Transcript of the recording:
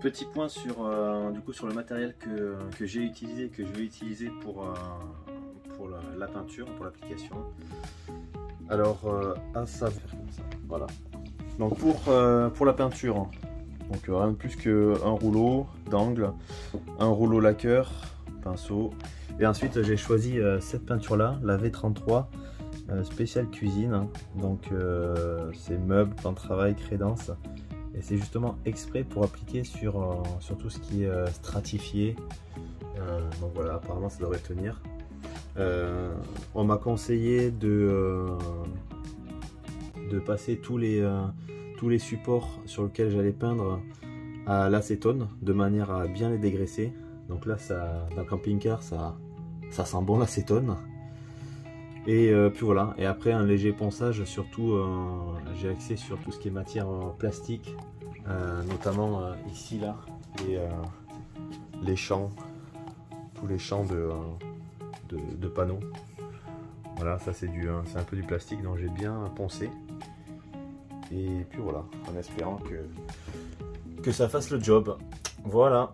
Petit point sur, euh, du coup, sur le matériel que, que j'ai utilisé, que je vais utiliser pour, euh, pour la, peinture, pour l'application. Alors, euh, à savoir, voilà. Donc pour, euh, pour la peinture, donc euh, rien de plus qu'un rouleau d'angle, un rouleau lacqueur, pinceau. Et ensuite j'ai choisi cette peinture là, la V33 euh, spéciale cuisine. Donc euh, c'est meubles, plan de travail, crédence. Et c'est justement exprès pour appliquer sur, euh, tout ce qui est euh, stratifié. Euh, donc voilà, apparemment ça devrait tenir. On m'a conseillé de, de passer tous les, tous les supports sur lesquels j'allais peindre à l'acétone de manière à bien les dégraisser. Donc là, ça, le camping-car, ça, ça sent bon l'acétone. Et euh, puis voilà, et après un léger ponçage, surtout euh, j'ai axé sur tout ce qui est matière euh, plastique, notamment ici là, euh, les champs, tous les champs de, de, panneaux. Voilà, ça c'est un peu du plastique, donc j'ai bien poncé. Et puis voilà, en espérant que ça fasse le job. Voilà.